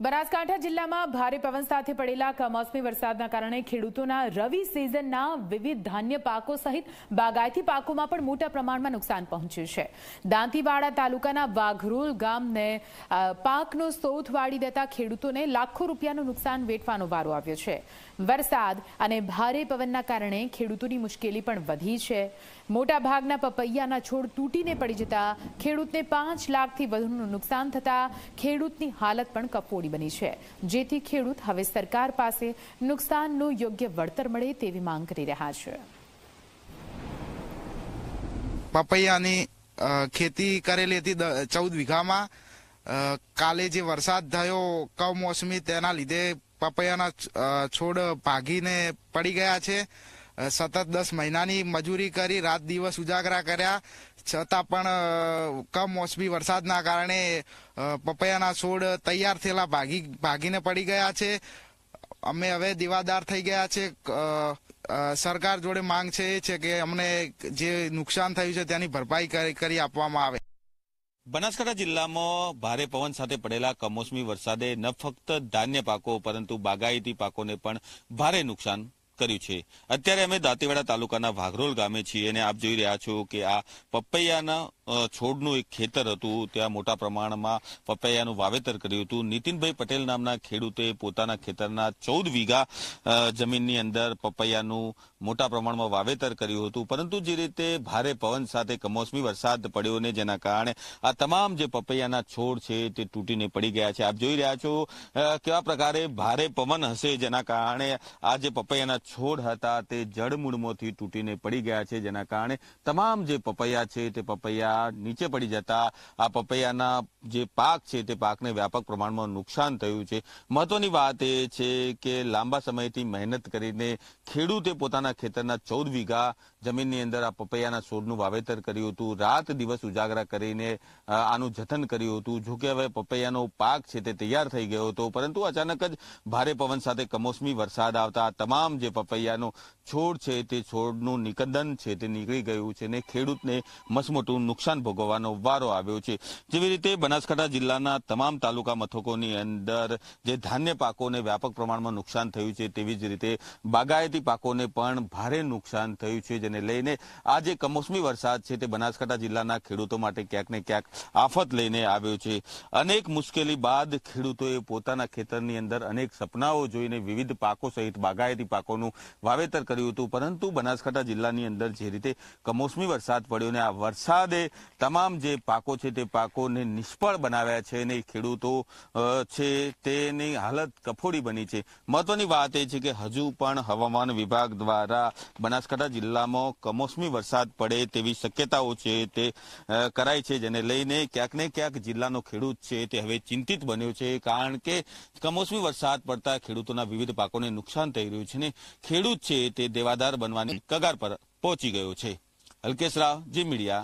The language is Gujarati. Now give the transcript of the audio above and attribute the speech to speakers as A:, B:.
A: બનાસકાંઠા જિલ્લામાં ભારે પવન સાથે પડેલા કમોસમી વરસાદના કારણે ખેડૂતોના રવિ સિઝનના વિવિધ ધાન્ય પાકો સહિત બાગાયતી પાકોમાં પણ મોટા પ્રમાણમાં નુકસાન પહોંચ્યું છે. દાંતીવાડા તાલુકાના વાઘરોલ ગામને પાકનો સોથ વાળી દેતા ખેડૂતોને લાખો રૂપિયાનું નુકસાન વેઠવાનો વારો આવ્યો છે. વરસાદ અને ભારે પવનના કારણે ખેડૂતોની મુશ્કેલી પણ વધી છે. મોટાભાગના પપૈયાના છોડ તૂટીને પડી જતા ખેડૂતને પાંચ લાખથી વધુનું નુકસાન થતા ખેડૂતની હાલત પણ કફોડી બની છે. જેથી ખેડૂત હવે સરકાર પાસે નુકસાનનું યોગ્ય વળતર મળે તેવી માંગ કરી રહ્યા છે.
B: પપૈયાની ખેતી કરેલી હતી ચૌદ વીઘામાં. કાલે જે વરસાદ થયો કમોસમી, તેના લીધે પપૈયાના છોડ ભાગીને પડી ગયા છે. સતત દસ મહિનાની મજૂરી કરી, રાત દિવસ ઉજાગરા કર્યા. છતાં પણ કમોસમી વરસાદના કારણે પપૈયાના છોડ તૈયાર થયેલા ભાગી, ભાગીને પડી ગયા છે. અમે હવે દીવાદાર થઈ ગયા છે. સરકાર જોડે માંગ છે એ છે કે અમને જે નુકસાન થયું છે તેની ભરપાઈ કરી આપવામાં આવે.
C: બનાસકાંઠા જિલ્લામાં ભારે પવન સાથે પડેલા કમોસમી વરસાદે ન ફક્ત ધાન્ય પાકો, પરંતુ બાગાયતી પાકોને પણ ભારે નુકસાન કર્યું છે. અત્યારે અમે દાંતીવાડા તાલુકાના વાઘરોલ ગામે છીએ અને આપ જોઈ રહ્યા છો કે આ પપૈયાના છોડનું એક ખેતર હતું. ત્યાં મોટા પ્રમાણમાં પપૈયાનું વાવેતર કર્યું હતું. નીતિનભાઈ પટેલ નામના ખેડૂતે પોતાના ખેતરના ચૌદ વીઘા જમીનની અંદર પપૈયાનું મોટા પ્રમાણમાં વાવેતર કર્યું હતું. પરંતુ જે રીતે ભારે પવન સાથે કમોસમી વરસાદ પડ્યો ને જેના કારણે આ તમામ જે પપૈયાના છોડ છે તે તૂટીને પડી ગયા છે. આપ જોઈ રહ્યા છો કેવા પ્રકારે ભારે પવન હશે જેના કારણે આ જે પપૈયાના છોડ હતા તે જળમૂળમાંથી તૂટીને પડી ગયા છે. જેના કારણે તમામ જે પપૈયા છે તે પપૈયા નીચે પડી જતા, આ પપૈયાના જે પાક છે તે પાકને વ્યાપક પ્રમાણમાં નુકસાન થયું છે. મહત્વની વાત એ છે કે લાંબા સમયથી મહેનત કરીને ખેડૂતે પોતાના ખેતરના ચૌદ વીઘા જમીનની અંદર આ પપૈયાના છોડનું વાવેતર કર્યું હતું. રાત દિવસ ઉજાગરા કરીને આનું જતન કર્યું હતું. જોકે હવે પપૈયાનો પાક છે તે તૈયાર થઈ ગયો હતો, પરંતુ અચાનક જ ભારે પવન સાથે કમોસમી વરસાદ આવતા તમામ જે પપૈયાનો છોડ છે તે છોડનું નિકંદન છે તે નીકળી ગયું છે ને ખેડૂતને મસમોટું નુકસાન ભોગવવાનો વારો આવ્યો છે. જેવી રીતે બનાસકાંઠા જિલ્લાના તમામ તાલુકા મથકોની અંદર જે ધાન્ય પાકોને વ્યાપક પ્રમાણમાં નુકસાન થયું છે, તેવી જ રીતે બાગાયતી પાકોને પણ ભારે નુકસાન થયું છે, જેને લઈને આ જે કમોસમી વરસાદ છે તે બનાસકાંઠા જિલ્લાના ખેડૂતો માટે ક્યાંક ને ક્યાંક આફત લઈને આવ્યો છે. અનેક મુશ્કેલી બાદ ખેડૂતોએ પોતાના ખેતરની અંદર અનેક સપનાઓ જોઈને વિવિધ પાકો સહિત બાગાયતી પાકોનું વાવેતર કર્યું હતું. પરંતુ બનાસકાંઠા જિલ્લાની અંદર જે રીતે કમોસમી વરસાદ પડ્યો ને આ વરસાદે તમામ જે પાકો છે તે પાકોને નિષ્ફળ બનાવ્યા છે અને ખેડૂતો છે તેની હાલત કફોડી બની છે. મહત્વની વાત એ છે કે હજુ પણ હવામાન વિભાગ દ્વારા બનાસકાંઠા જિલ્લામાં કમોસમી વરસાદ પડે તેવી શક્યતાઓ છે તે કરાઈ છે, જેને લઈને ક્યાંક ને ક્યાંક જિલ્લાનો ખેડૂત છે તે હવે ચિંતિત બન્યો છે, કારણ કે કમોસમી વરસાદ પડતા ખેડૂતોના વિવિધ પાકોને નુકસાન થઈ રહ્યું છે ને ખેડૂત છે તે દેવાદાર બનવાની કગાર પર પહોંચી ગયો છે. Alkesh Rao, Zee media.